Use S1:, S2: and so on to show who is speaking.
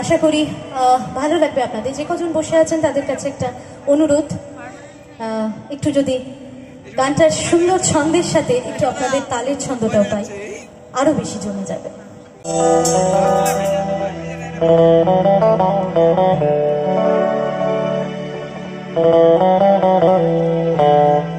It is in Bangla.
S1: আশা করি ভালো লাগবে আপনাদের। যে কজন বসে আছেন তাদের কাছে একটা অনুরোধ। একটু যদি গানটার সুন্দর ছন্দের সাথে একটু আপনাদের তালের ছন্দটাও পাই, আরও বেশি জমে যাবে। ওমর